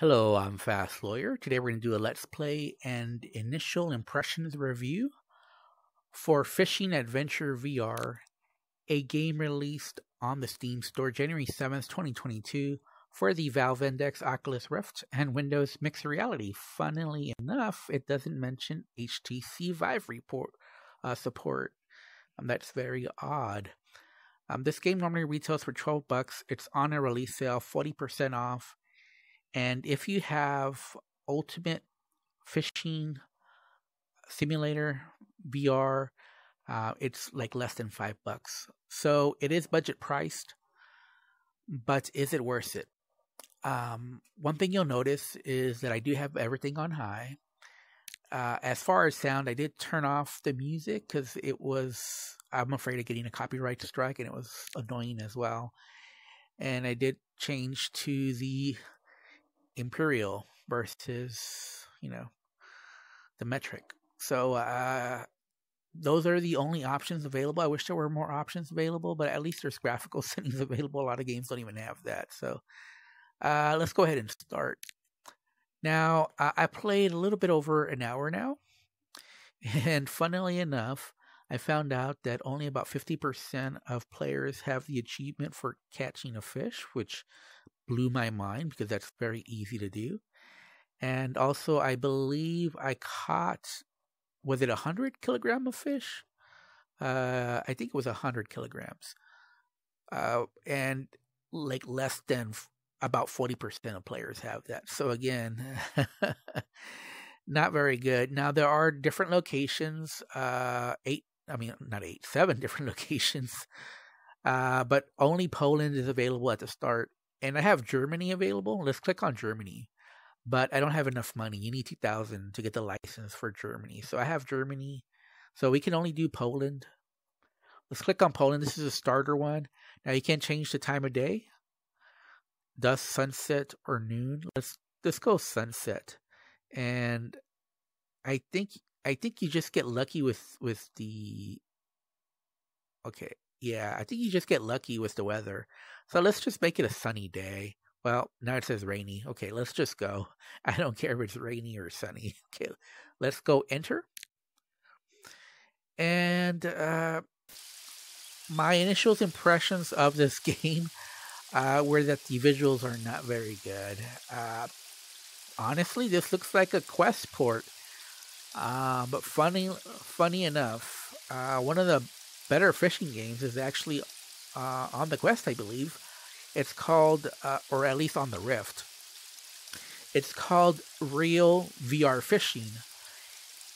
Hello, I'm Fast Lawyer. Today we're going to do a Let's Play and initial impressions review for Fishing Adventure VR, a game released on the Steam Store January 7th, 2022 for the Valve Index Oculus Rift and Windows Mixed Reality. Funnily enough, it doesn't mention HTC Vive report, uh, support. Um, that's very odd. Um, this game normally retails for 12 bucks. It's on a release sale, 40% off and if you have Ultimate Fishing Simulator VR, uh, it's like less than five bucks. So it is budget priced, but is it worth it? Um, one thing you'll notice is that I do have everything on high. Uh, as far as sound, I did turn off the music because it was, I'm afraid of getting a copyright strike and it was annoying as well. And I did change to the Imperial versus, you know, the metric. So uh, those are the only options available. I wish there were more options available, but at least there's graphical settings available. A lot of games don't even have that. So uh, let's go ahead and start. Now, I played a little bit over an hour now, and funnily enough, I found out that only about 50% of players have the achievement for catching a fish, which blew my mind because that's very easy to do. And also, I believe I caught, was it 100 kilogram of fish? Uh, I think it was 100 kilograms. Uh, and like less than f- about 40% of players have that. So again, not very good. Now, there are different locations, uh, eight, I mean, not eight, seven different locations. Uh, but only Poland is available at the start and I have Germany available. Let's click on Germany. But I don't have enough money. You need 2000 to get the license for Germany. So I have Germany. So we can only do Poland. Let's click on Poland. This is a starter one. Now you can't change the time of day. Dusk, sunset, or noon. Let's let's go sunset. And I think I think you just get lucky with with the Okay. Yeah, I think you just get lucky with the weather. So let's just make it a sunny day. Well, now it says rainy. Okay, let's just go. I don't care if it's rainy or sunny. Okay, let's go enter. And uh, my initial impressions of this game uh, were that the visuals are not very good. Uh, honestly, this looks like a Quest port. Uh, but funny, funny enough, uh, one of the better fishing games is actually uh, on the Quest, I believe. It's called, uh, or at least on the Rift. It's called Real VR Fishing.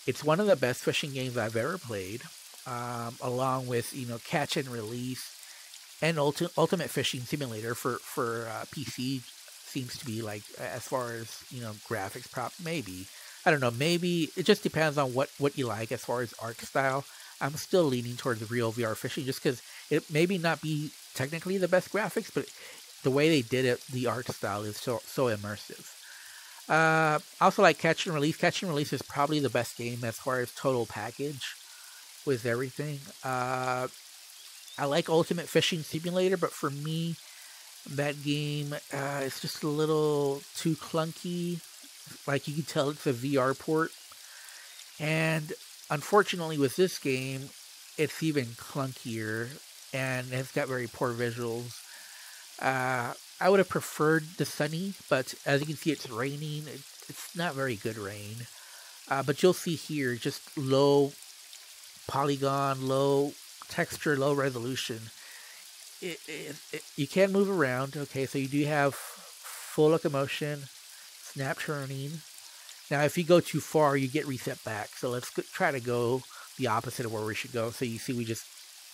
It's one of the best fishing games I've ever played, um, along with you know Catch and Release and Ulti- Ultimate Fishing Simulator for for uh, PC. Seems to be like as far as you know graphics prop maybe I don't know maybe it just depends on what what you like as far as art style. I'm still leaning towards the real VR fishing just because it maybe not be technically the best graphics, but the way they did it, the art style is so so immersive. Uh, also like Catch and Release. Catch and Release is probably the best game as far as total package with everything. Uh, I like Ultimate Fishing Simulator, but for me, that game uh, is just a little too clunky. Like you can tell, it's a VR port, and unfortunately, with this game, it's even clunkier and it's got very poor visuals. Uh, I would have preferred the sunny, but as you can see, it's raining. It, it's not very good rain. Uh, but you'll see here just low polygon, low texture, low resolution. It, it, it, you can move around. Okay, so you do have full locomotion, snap turning, now, if you go too far, you get reset back. So let's try to go the opposite of where we should go. So you see, we just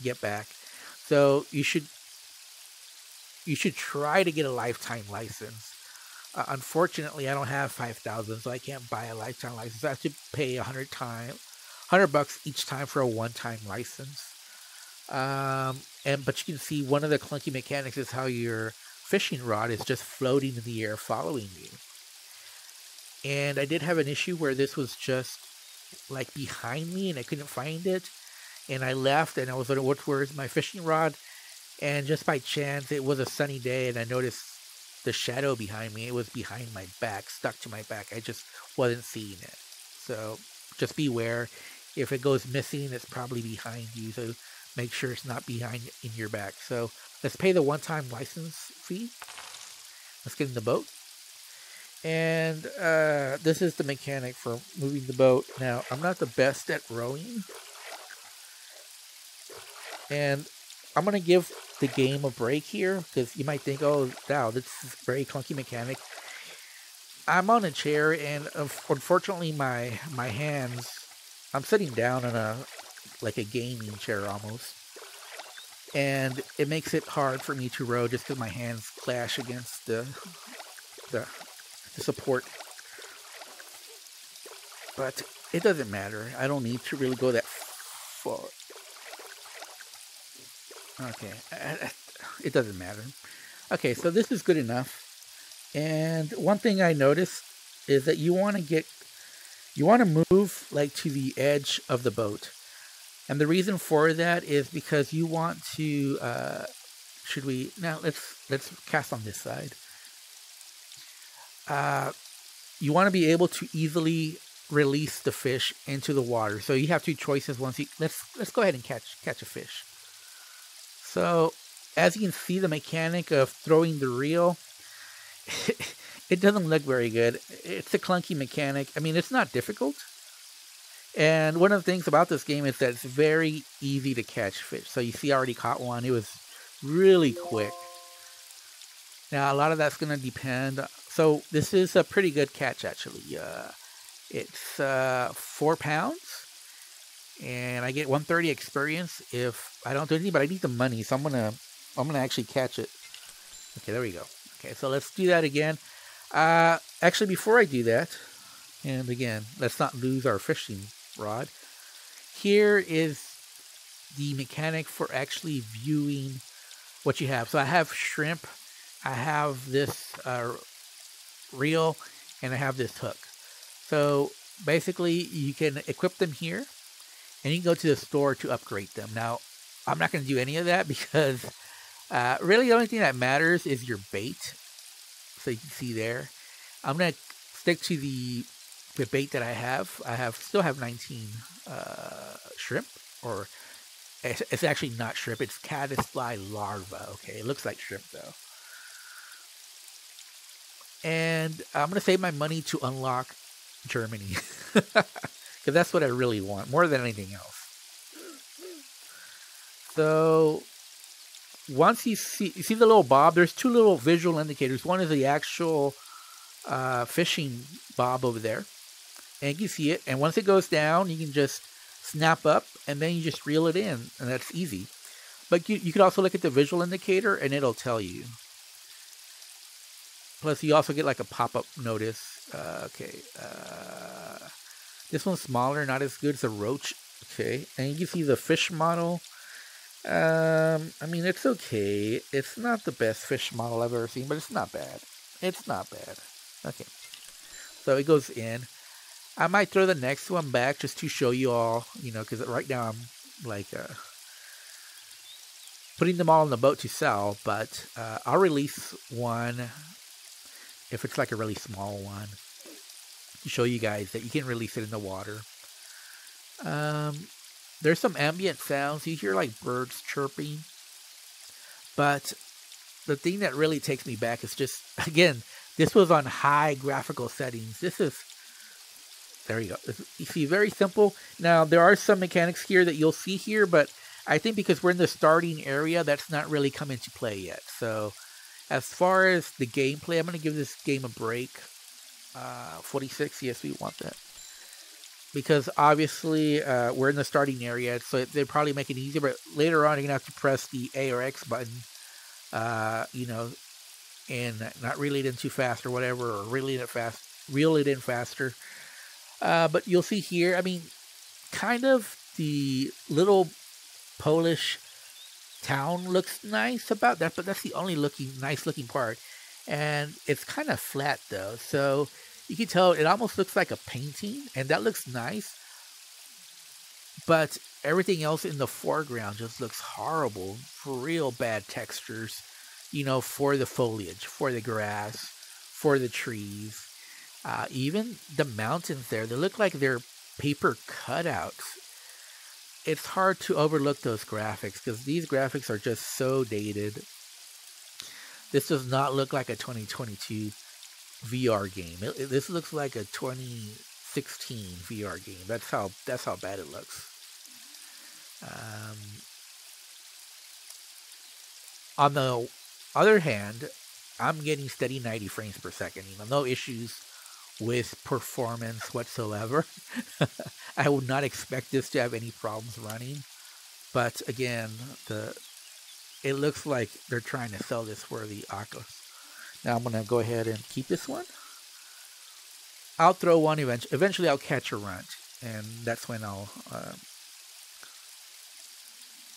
get back. So you should you should try to get a lifetime license. Uh, unfortunately, I don't have five thousand, so I can't buy a lifetime license. I have to pay a hundred time, hundred bucks each time for a one-time license. Um, and but you can see one of the clunky mechanics is how your fishing rod is just floating in the air, following you. And I did have an issue where this was just like behind me and I couldn't find it. And I left and I was like, where's my fishing rod? And just by chance, it was a sunny day and I noticed the shadow behind me. It was behind my back, stuck to my back. I just wasn't seeing it. So just beware. If it goes missing, it's probably behind you. So make sure it's not behind in your back. So let's pay the one-time license fee. Let's get in the boat. And uh, this is the mechanic for moving the boat. Now, I'm not the best at rowing. And I'm going to give the game a break here because you might think, oh, wow, this is very clunky mechanic. I'm on a chair and unfortunately my my hands I'm sitting down in a like a gaming chair almost. And it makes it hard for me to row just because my hands clash against the, the the support. But it doesn't matter. I don't need to really go that far. Okay, it doesn't matter. Okay, so this is good enough. And one thing I noticed is that you want to get, you want to move like to the edge of the boat. And the reason for that is because you want to, uh, should we, now let's, let's cast on this side. Uh, you want to be able to easily release the fish into the water. So you have two choices once you, let's, let's go ahead and catch, catch a fish. So as you can see, the mechanic of throwing the reel, it doesn't look very good. It's a clunky mechanic. I mean, it's not difficult. And one of the things about this game is that it's very easy to catch fish. So you see I already caught one. It was really quick. Now, a lot of that's going to depend. So this is a pretty good catch, actually. Uh, it's uh, four pounds and I get 130 experience if I don't do anything, but I need the money, so I'm gonna I'm gonna actually catch it. Okay, there we go. Okay, so let's do that again. Uh, actually, before I do that, and again, let's not lose our fishing rod. Here is the mechanic for actually viewing what you have. So I have shrimp, I have this uh, reel, and I have this hook. So basically, you can equip them here and you can go to the store to upgrade them. Now, I'm not going to do any of that because uh, really the only thing that matters is your bait. So you can see there. I'm going to stick to the the bait that I have. I have still have 19 uh, shrimp, or it's, it's, actually not shrimp. It's caddisfly larva. Okay, it looks like shrimp though. And I'm going to save my money to unlock Germany. Because that's what I really want, more than anything else. So once you see you see the little bob, there's two little visual indicators. One is the actual uh, fishing bob over there, and you can see it. And once it goes down, you can just snap up, and then you just reel it in, and that's easy. But you, you could also look at the visual indicator, and it'll tell you. Plus, you also get like a pop-up notice. Uh, okay. Uh, this one's smaller, not as good as a roach. Okay, and you can see the fish model. Um, I mean, it's okay. It's not the best fish model I've ever seen, but it's not bad. It's not bad. Okay, so it goes in. I might throw the next one back just to show you all, you know, because right now I'm like uh, putting them all on the boat to sell, but uh, I'll release one if it's like a really small one to show you guys that you can release it in the water. Um, there's some ambient sounds. You hear like birds chirping. But the thing that really takes me back is just, again, this was on high graphical settings. This is, there you go. You see, very simple. Now, there are some mechanics here that you'll see here, but I think because we're in the starting area, that's not really come into play yet. So, as far as the gameplay, I'm going to give this game a break. Uh, 46, yes, we want that. Because obviously uh, we're in the starting area, so they probably make it easier. But later on, you're gonna have to press the A or X button, uh, you know, and not reel it in too fast or whatever, or reel it in fast, reel it in faster. Uh, but you'll see here, I mean, kind of the little Polish town looks nice about that, but that's the only looking nice looking part and it's kind of flat though so you can tell it almost looks like a painting and that looks nice but everything else in the foreground just looks horrible real bad textures you know, for the foliage, for the grass, for the trees. Uh, even the mountains there, they look like they're paper cutouts. It's hard to overlook those graphics because these graphics are just so dated. This does not look like a 2022 VR game. It, this looks like a 2016 VR game. That's how that's how bad it looks. Um, on the other hand, I'm getting steady 90 frames per second. You know, no issues with performance whatsoever. I would not expect this to have any problems running. But again, the it looks like they're trying to sell this for the Oculus. Now I'm going to go ahead and keep this one. I'll throw one eventually. Eventually, I'll catch a runt, and that's when I'll uh,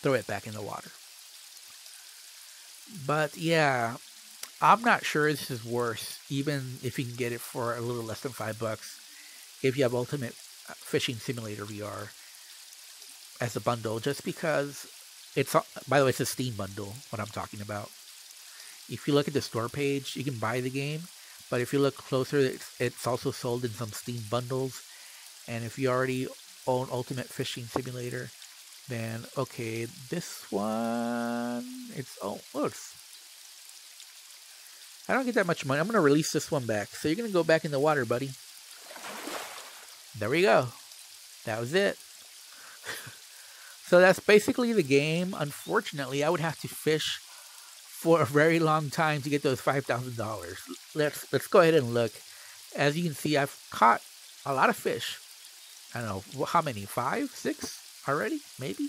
throw it back in the water. But yeah, I'm not sure this is worth, even if you can get it for a little less than five bucks. If you have Ultimate Fishing Simulator VR as a bundle, just because it's, by the way, it's a Steam bundle, what I'm talking about. If you look at the store page, you can buy the game, but if you look closer, it's, it's also sold in some Steam bundles. And if you already own Ultimate Fishing Simulator, then okay, this one, it's oh, look, I don't get that much money. I'm going to release this one back. So you're going to go back in the water, buddy. There we go. That was it. so that's basically the game. Unfortunately, I would have to fish for a very long time to get those $5,000. Let's let's go ahead and look. As you can see, I've caught a lot of fish. I don't know how many, five, six already, maybe.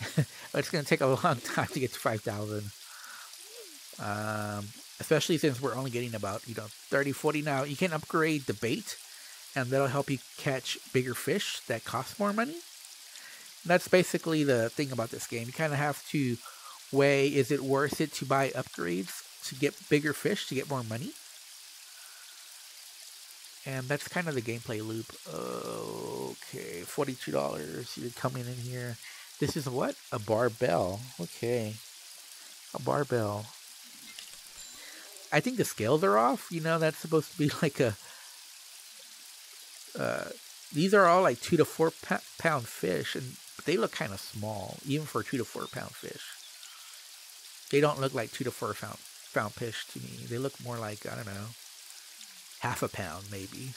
but it's going to take a long time to get to 5,000. Um, especially since we're only getting about, you know, 30, 40 now. You can upgrade the bait, and that'll help you catch bigger fish that cost more money. That's basically the thing about this game. You kind of have to weigh is it worth it to buy upgrades to get bigger fish to get more money? And that's kind of the gameplay loop. Okay, $42. You're coming in here. This is what? A barbel. Okay. A barbel. I think the scales are off. You know, that's supposed to be like a. Uh, these are all like two to four pound fish, and they look kind of small, even for two to four pound fish. They don't look like two to four pound pound fish to me. They look more like I don't know, half a pound maybe.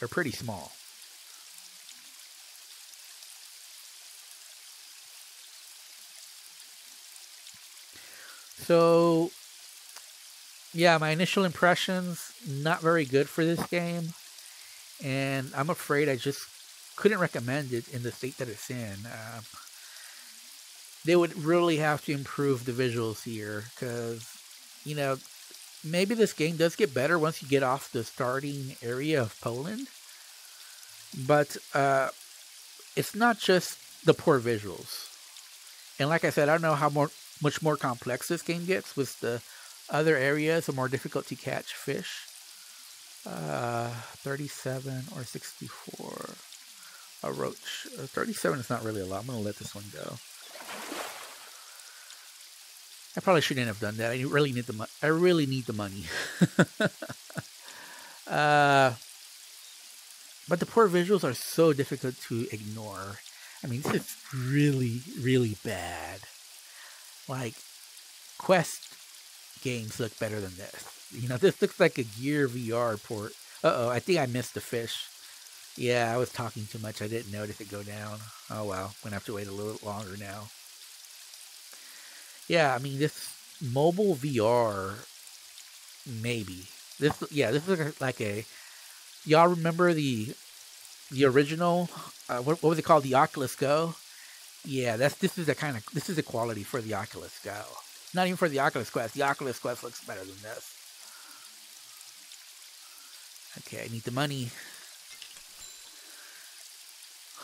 They're pretty small. So, yeah, my initial impressions not very good for this game, and I'm afraid I just couldn't recommend it in the state that it's in. Uh, they would really have to improve the visuals here because, you know, maybe this game does get better once you get off the starting area of Poland, but uh, it's not just the poor visuals. And like I said, I don't know how more much more complex this game gets with the other areas are more difficult to catch fish. Uh, 37 or 64. A roach. Uh, 37 is not really a lot. I'm going to let this one go. I probably shouldn't have done that. I really need the money. I really need the money. uh, but the poor visuals are so difficult to ignore. I mean, this is really, really bad. Like, Quest games look better than this. You know, this looks like a Gear VR port. Uh oh, I think I missed the fish. Yeah, I was talking too much. I didn't notice it go down. Oh well, gonna have to wait a little longer now. Yeah, I mean this mobile VR, maybe this. Yeah, this is like a. Y'all remember the the original? Uh, what, what was it called? The Oculus Go. Yeah, that's this is the kind of this is the quality for the Oculus Go. Not even for the Oculus Quest. The Oculus Quest looks better than this. Okay, I need the money.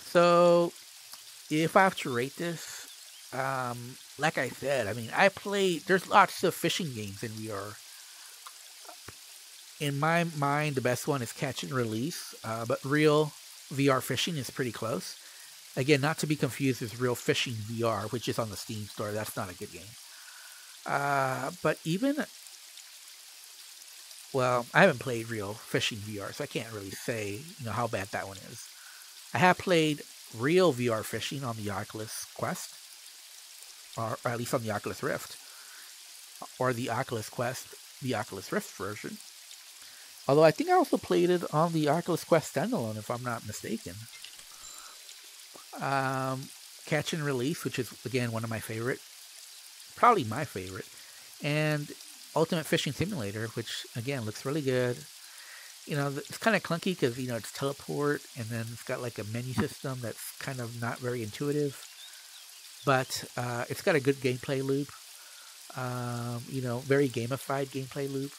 So, if I have to rate this, um, like I said, I mean, I play. There's lots of fishing games in VR. In my mind, the best one is Catch and Release, uh, but real VR fishing is pretty close. Again, not to be confused with Real Fishing VR, which is on the Steam store. That's not a good game. Uh, but even, well, I haven't played real fishing VR, so I can't really say, you know, how bad that one is. I have played real VR fishing on the Oculus Quest, or, or at least on the Oculus Rift, or the Oculus Quest, the Oculus Rift version. Although I think I also played it on the Oculus Quest standalone, if I'm not mistaken. Um, Catch and Release, which is again one of my favorite, probably my favorite, and Ultimate Fishing Simulator, which again looks really good. You know, it's kind of clunky because you know it's teleport, and then it's got like a menu system that's kind of not very intuitive, but uh, it's got a good gameplay loop. Um, you know, very gamified gameplay loop.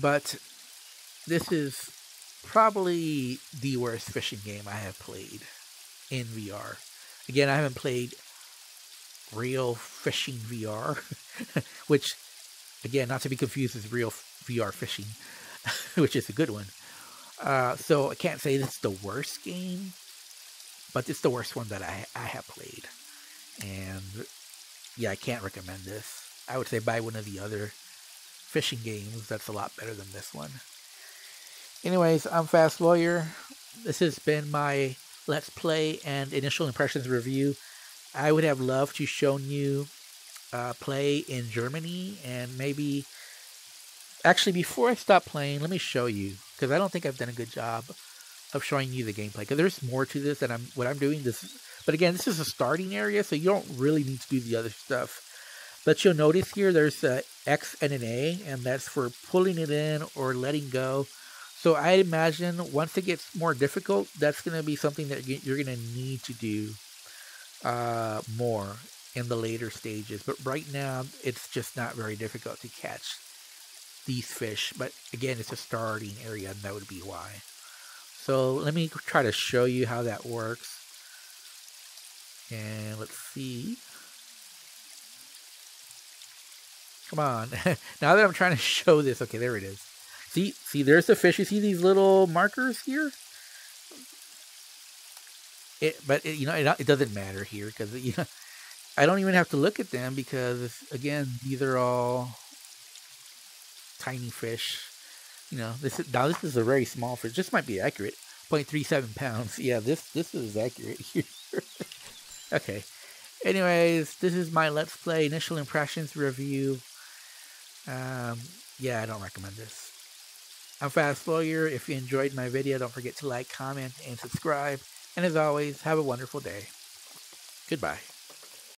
But this is probably the worst fishing game I have played in VR. Again, I haven't played real fishing VR, which, again, not to be confused with real VR fishing, which is a good one. Uh, so I can't say this is the worst game, but it's the worst one that I, I have played. And yeah, I can't recommend this. I would say buy one of the other fishing games that's a lot better than this one. Anyways, I'm Fast Lawyer. This has been my Let's Play and initial impressions review. I would have loved to shown you uh, play in Germany and maybe actually before I stop playing, let me show you because I don't think I've done a good job of showing you the gameplay because there's more to this than I'm what I'm doing this but again this is a starting area so you don't really need to do the other stuff but you'll notice here there's a X and an A and that's for pulling it in or letting go so I imagine once it gets more difficult that's going to be something that you're going to need to do uh, more in the later stages but right now it's just not very difficult to catch these fish but again it's a starting area and that would be why so let me try to show you how that works. And let's see. Come on. now that I'm trying to show this, okay, there it is. See, see, there's the fish. You see these little markers here? It, but it, you know, it, it doesn't matter here because you know, I don't even have to look at them because again, these are all tiny fish you know, this is now this is a very small fish. This might be accurate. 0.37 pounds. Yeah, this this is accurate here. okay. Anyways, this is my Let's Play initial impressions review. Um, yeah, I don't recommend this. I'm Fast Lawyer. If you enjoyed my video, don't forget to like, comment, and subscribe. And as always, have a wonderful day. Goodbye.